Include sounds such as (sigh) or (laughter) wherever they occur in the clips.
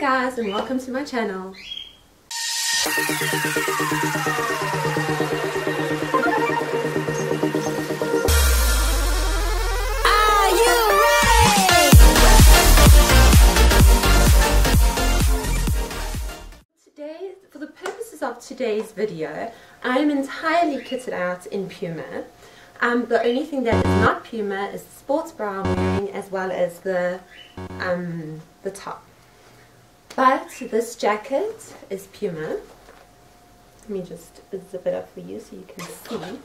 guys and welcome to my channel. Today, for the purposes of today's video, I am entirely kitted out in Puma. Um, the only thing that is not Puma is the sports bra I'm wearing as well as the, um, the top. But this jacket is Puma. Let me just zip it up for you so you can see.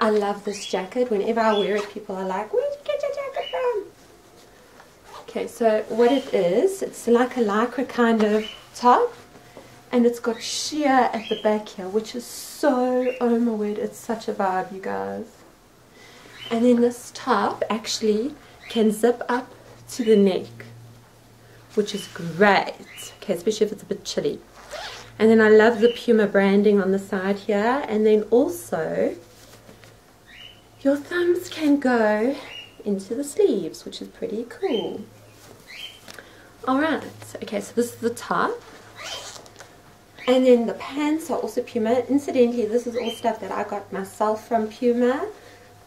I love this jacket. Whenever I wear it, people are like, where'd you get your jacket from? Okay, so what it is, it's like a lycra kind of top, and it's got sheer at the back here, which is so, oh my word, it's such a vibe, you guys. And then this top actually can zip up to the neck, which is great, okay, especially if it's a bit chilly. And then I love the Puma branding on the side here, and then also your thumbs can go into the sleeves, which is pretty cool. Alright, okay, so this is the top. And then the pants are also Puma. Incidentally, this is all stuff that I got myself from Puma.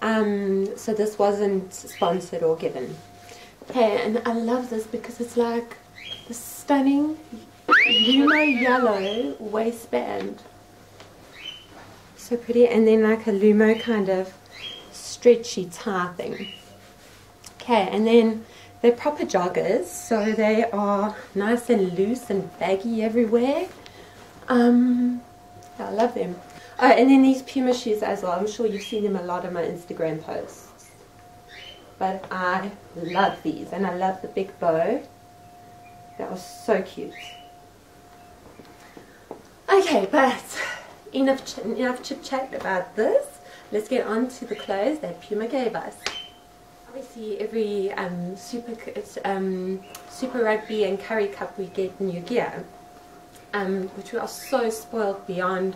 Um, so this wasn't sponsored or given. Okay, and I love this because it's like the stunning Lumo yellow waistband. So pretty. And then like a Lumo kind of stretchy tie thing. Okay, and then they're proper joggers, so they are nice and loose and baggy everywhere. Um, I love them. Oh, and then these Puma shoes as well. I'm sure you've seen them a lot on my Instagram posts. But I love these, and I love the big bow. That was so cute. Okay, but enough ch enough chit chat about this. Let's get on to the clothes that Puma gave us. Obviously, every um, super um, super rugby and Currie Cup we get new gear, um, which we are so spoiled beyond.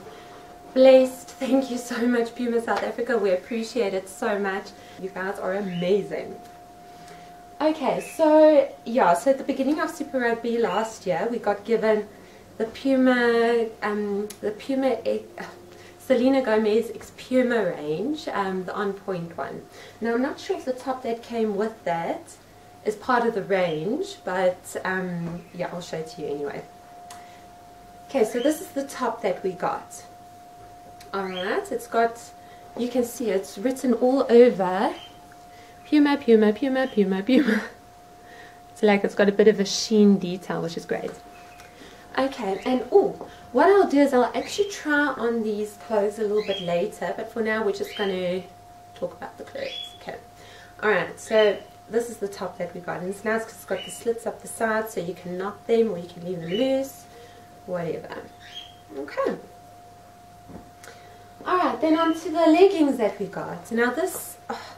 Blessed. Thank you so much, Puma South Africa. We appreciate it so much. You guys are amazing. Okay, so yeah, so at the beginning of Super Rugby last year, we got given the Puma, um, the Puma, uh, Selena Gomez X Puma range, um, the on point one. Now I'm not sure if the top that came with that is part of the range, but um, yeah, I'll show it to you anyway. Okay, so this is the top that we got. Alright, it's got, you can see it's written all over Puma, Puma, Puma, Puma, Puma. (laughs) So like it's got a bit of a sheen detail, which is great. Okay, and oh, what I'll do is I'll actually try on these clothes a little bit later, but for now we're just going to talk about the clothes. Okay, alright, so this is the top that we got, and it's nice because it's got the slits up the side, so you can knot them or you can leave them loose, whatever. Okay. Alright, then on to the leggings that we got. Now this, oh,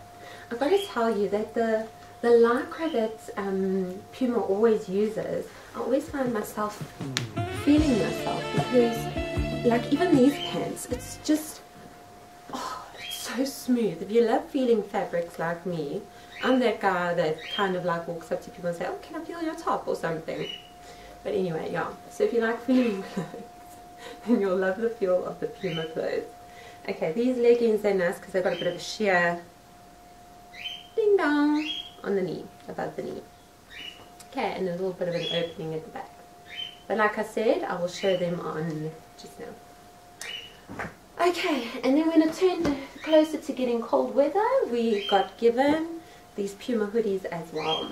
I've got to tell you that the the lycra that um, Puma always uses, I always find myself feeling myself because like even these pants, it's just, oh, it's so smooth. If you love feeling fabrics like me, I'm that guy that kind of like walks up to people and say, oh, can I feel your top or something? But anyway, yeah. So if you like feeling (laughs) clothes, then you'll love the feel of the Puma clothes. Okay, these leggings, they're nice because they've got a bit of a sheer ding dong on the knee, above the knee. Okay, and a little bit of an opening at the back. But like I said, I will show them on just now. Okay, and then when it turned closer to getting cold weather, we got given these Puma hoodies as well.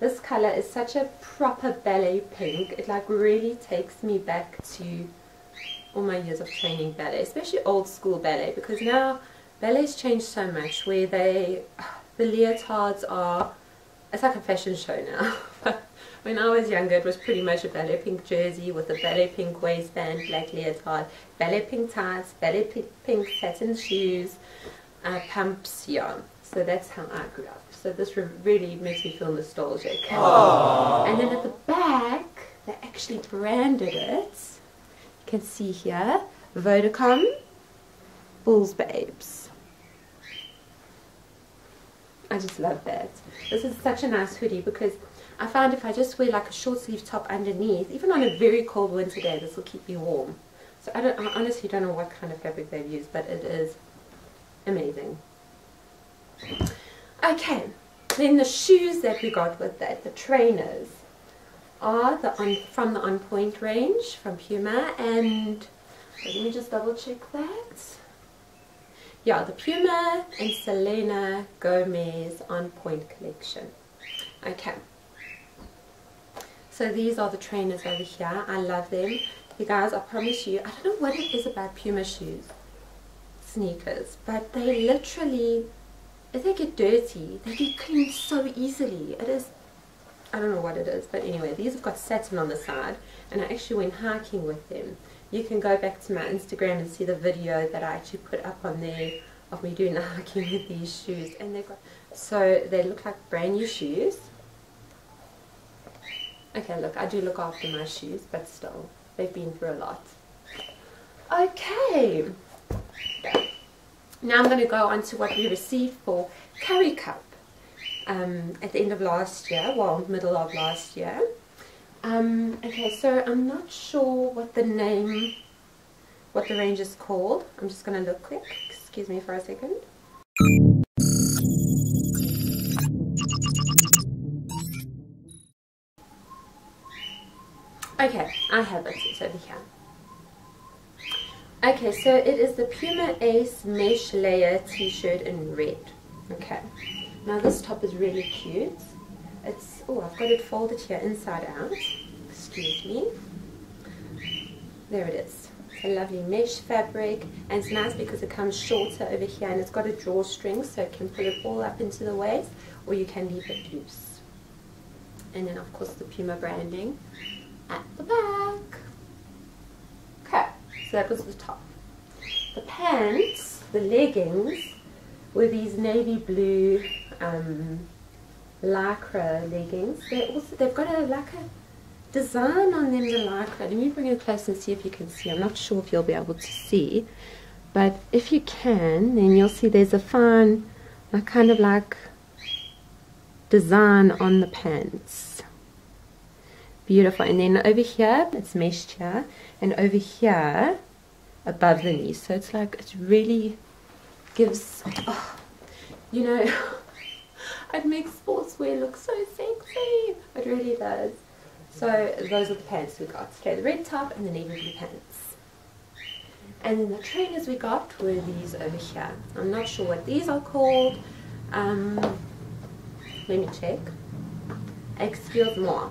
This color is such a proper ballet pink. It like really takes me back to all my years of training ballet, especially old school ballet, because now ballet's changed so much where they (sighs) the leotards are, it's like a fashion show now. (laughs) when I was younger, it was pretty much a ballet pink jersey with a ballet pink waistband, black leotard, ballet pink tights, ballet pink satin shoes, uh, pumps, yeah. So that's how I grew up. So this really makes me feel nostalgic. Aww. And then at the back, they actually branded it. Can see here, Vodacom Bulls Babes. I just love that. This is such a nice hoodie because I found if I just wear like a short sleeve top underneath, even on a very cold winter day, this will keep me warm. So I, don't, I honestly don't know what kind of fabric they've used, but it is amazing. Okay, then the shoes that we got with that, the trainers, are the from the On Point range from Puma, and let me just double check that. Yeah, the Puma and Selena Gomez On Point collection. Okay. So these are the trainers over here. I love them. You guys, I promise you, I don't know what it is about Puma shoes, sneakers, but they literally, if they get dirty, they get cleaned so easily. It is, I don't know what it is, but anyway, these have got satin on the side, and I actually went hiking with them. You can go back to my Instagram and see the video that I actually put up on there of me doing the (laughs) hiking with these shoes, and they got, so they look like brand new shoes. Okay, look, I do look after my shoes, but still, they've been through a lot. Okay. Now I'm going to go on to what we received for Currie Cup um, at the end of last year, well, middle of last year. Um, okay, so I'm not sure what the name, what the range is called. I'm just going to look quick. Excuse me for a second. Okay, I have it. It's over here. Okay, so it is the Puma Ace Mesh Layer t-shirt in red. Okay, now this top is really cute. It's, oh, I've got it folded here inside out. Excuse me. There it is. It's a lovely mesh fabric and it's nice because it comes shorter over here and it's got a drawstring so it can pull it all up into the waist or you can leave it loose. And then of course the Puma branding at the back. Okay, so that was the top. The pants, the leggings, were these navy blue um, lycra leggings. They also they've got a a design on them, the lycra. Let me bring it close and see if you can see. I'm not sure if you'll be able to see, but if you can, then you'll see there's a fine, like kind of like design on the pants. Beautiful. And then over here, it's meshed here, and over here, above the knee. So it's like, it really gives, oh, you know, (laughs) it make sportswear look so sexy. It really does. So those are the pants we got. Okay, the red top and the navy blue pants. And then the trainers we got were these over here. I'm not sure what these are called. Um, let me check. Excuse more.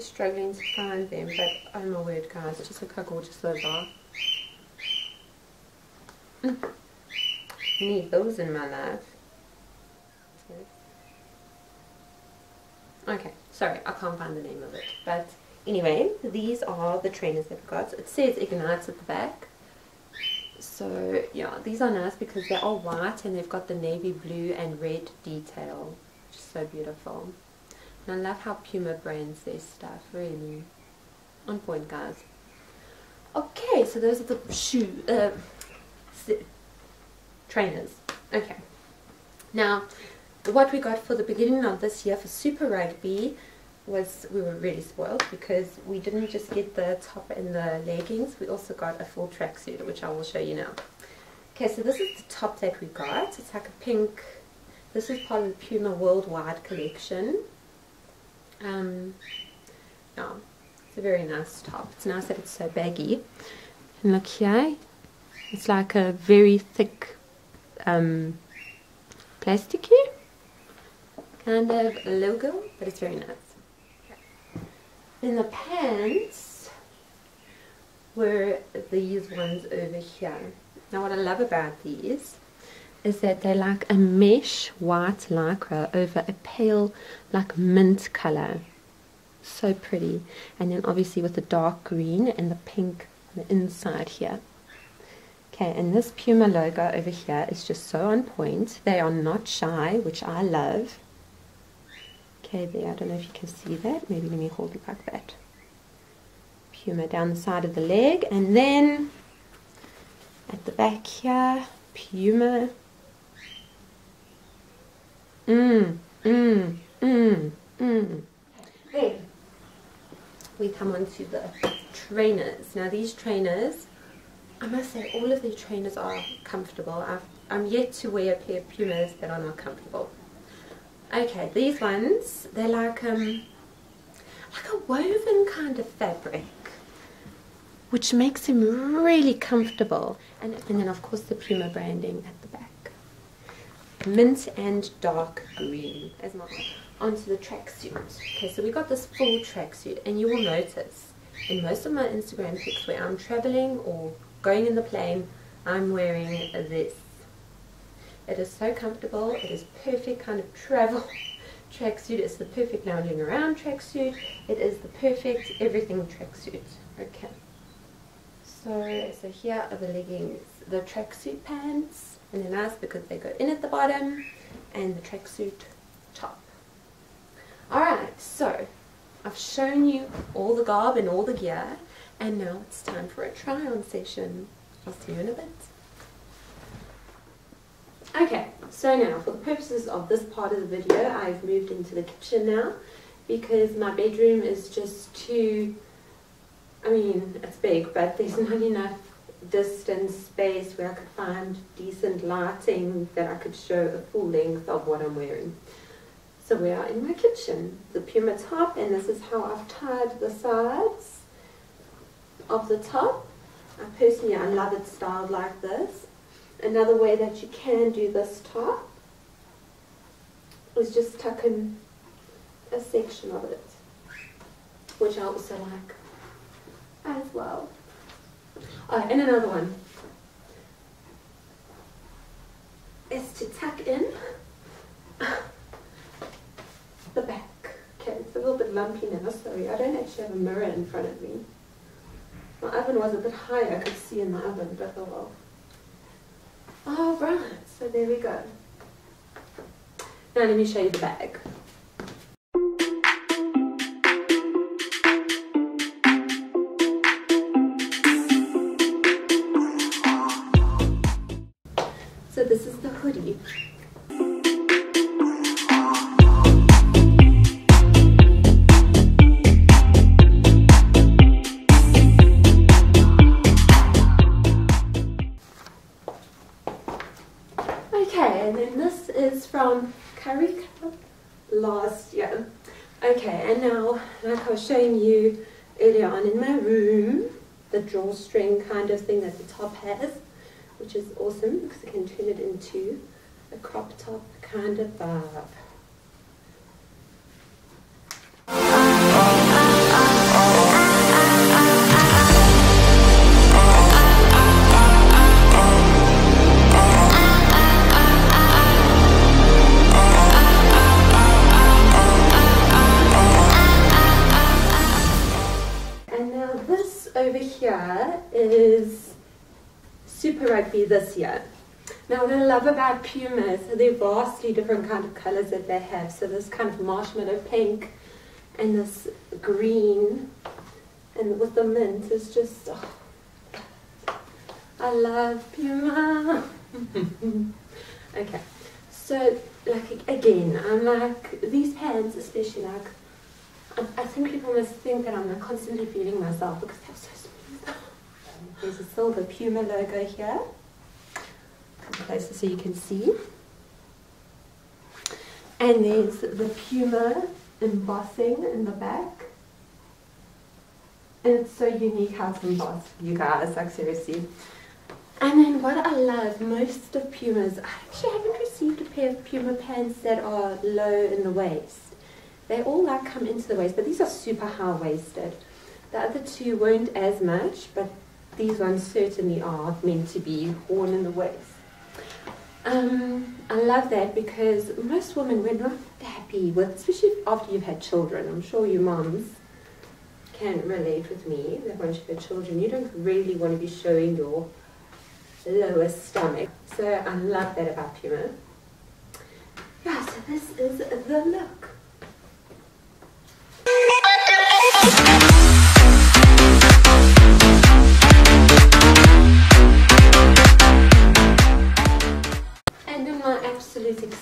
Okay, struggling to find them, but oh my word guys, just look how gorgeous those are. Need those in my life. Okay, sorry, I can't find the name of it. But anyway, these are the trainers that we got. It says Ignites at the back. So yeah, these are nice because they are all white and they've got the navy blue and red detail. Which is so beautiful. I love how Puma brands their stuff, really. On point, guys. Okay, so those are the shoe, uh, trainers. Okay. Now, what we got for the beginning of this year for Super Rugby was we were really spoiled because we didn't just get the top and the leggings, we also got a full tracksuit, which I will show you now. Okay, so this is the top that we got. It's like a pink, this is part of the Puma Worldwide collection. Um, yeah, it's a very nice top. It's nice that it's so baggy. And look here, it's like a very thick um, plasticky kind of logo, but it's very nice. Then the pants were these ones over here. Now what I love about these is that they're like a mesh white lycra over a pale like mint color. So pretty. And then obviously with the dark green and the pink on the inside here. Okay, and this Puma logo over here is just so on point. They are not shy, which I love. Okay, there, I don't know if you can see that. Maybe let me hold it like that. Puma down the side of the leg, and then at the back here, Puma. Mmm, mmm, mmm, mmm. Then we come on to the trainers. Now these trainers, I must say all of the trainers are comfortable. I've, I'm yet to wear a pair of Pumas that are not comfortable. Okay, these ones, they're like um, like a woven kind of fabric, which makes them really comfortable. And, and then of course the Puma branding at. Mint and dark green as my onto the tracksuit. Okay, so we got this full tracksuit, and you will notice in most of my Instagram pics where I'm traveling or going in the plane, I'm wearing this. It is so comfortable. It is perfect kind of travel (laughs) tracksuit. It's the perfect lounging around tracksuit. It is the perfect everything tracksuit. Okay. So, so here are the leggings, the tracksuit pants, and they're nice because they go in at the bottom, and the tracksuit top. Alright, so I've shown you all the garb and all the gear, and now it's time for a try-on session. I'll see you in a bit. Okay, so now for the purposes of this part of the video, I've moved into the kitchen now because my bedroom is just too, I mean, it's big, but there's (laughs) not enough distance space where I could find decent lighting that I could show a full length of what I'm wearing. So we are in my kitchen, the Puma top, and this is how I've tied the sides of the top. I personally, I love it styled like this. Another way that you can do this top is just tuck in a section of it, which I also like as well. Oh, and another one is to tuck in the back. Okay, it's a little bit lumpy now, sorry. I don't actually have a mirror in front of me. My oven was a bit higher, I could see in the oven, but oh well. All right, so there we go. Now let me show you the bag. Year. Okay, and now, like I was showing you earlier on in my room, the drawstring kind of thing that the top has, which is awesome because I can turn it into a crop top kind of vibe. Over here is Super Rugby this year. Now what I love about Pumas, so they're vastly different kind of colors that they have. So this kind of marshmallow pink and this green and with the mint is just, oh, I love Puma. (laughs) okay, so like again, I'm like, these pants especially like, I, think people must think that I'm constantly feeling myself because they're so smooth. There's a silver Puma logo here. Come closer so you can see. And there's the Puma embossing in the back. And it's so unique how it's embossed, you guys, like seriously. And then what I love most of Pumas, I actually haven't received a pair of Puma pants that are low in the waist. They all like come into the waist, but these are super high waisted. The other two weren't as much, but these ones certainly are meant to be worn in the waist. Um, I love that because most women we're not happy with, especially after you've had children. I'm sure you moms can relate with me that once you've had children, you don't really want to be showing your lower stomach. So I love that about Puma. Yeah, so this is the look.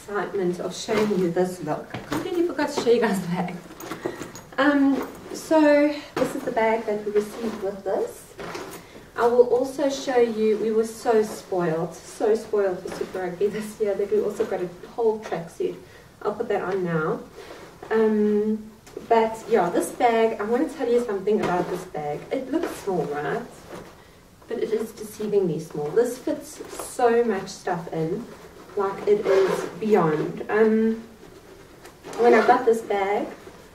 Excitement of showing you this look. I completely forgot to show you guys the bag. Um, so this is the bag that we received with this. I will also show you, we were so spoiled, so spoiled for Super Rugby this year that we also got a whole tracksuit. I'll put that on now. Um, but yeah, this bag, I want to tell you something about this bag. It looks small, right? But it is deceivingly small. This fits so much stuff in, like it is beyond. Um, when I got this bag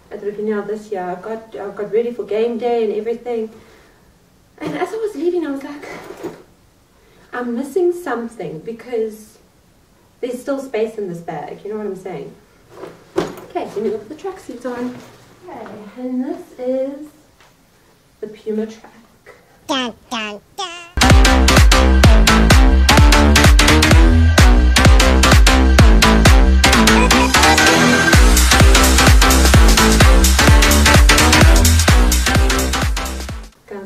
at the beginning of this year, I got, I got ready for game day and everything. And as I was leaving, I was like, I'm missing something because there's still space in this bag. You know what I'm saying? Okay, let me look at the tracksuit on. Okay, and this is the Puma track. Dun, dun, dun.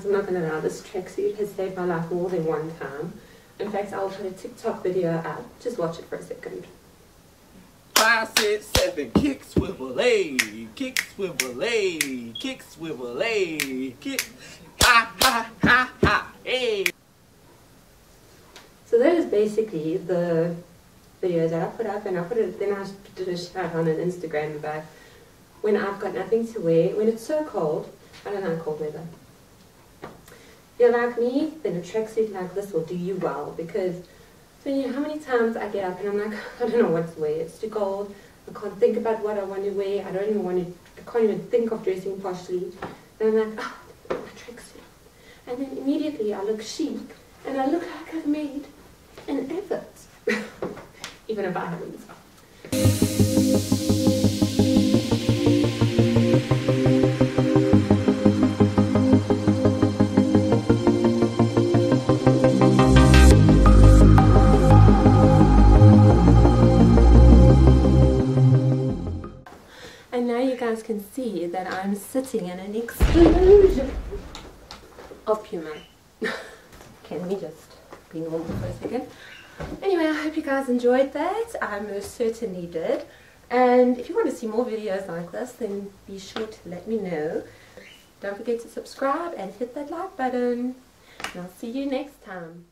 I'm not gonna lie, this tracksuit has saved my life more than one time. In fact, I'll put a TikTok video out. Just watch it for a second. Five, six, seven, kick, swivel, a, kick, swivel, a, kick, swivel, a, kick, ha, ha, ha, ha, hey. So that is basically the videos that I put up, and I put it. Then I did a shout on an Instagram about when I've got nothing to wear, when it's so cold. I don't know cold weather. You're like me, then a tracksuit like this will do you well because so you know how many times I get up and I'm like, (laughs) I don't know what to wear. It's too cold. I can't think about what I want to wear. I don't even want to. I can't even think of dressing poshly. And I'm like, oh, my tracksuit. And then immediately I look chic and I look like I've made an effort. (laughs) even if I haven't. Can see that I'm sitting in an explosion of Puma. (laughs) can we just be normal for a second. Anyway, I hope you guys enjoyed that. I most certainly did. And if you want to see more videos like this, then be sure to let me know. Don't forget to subscribe and hit that like button. And I'll see you next time.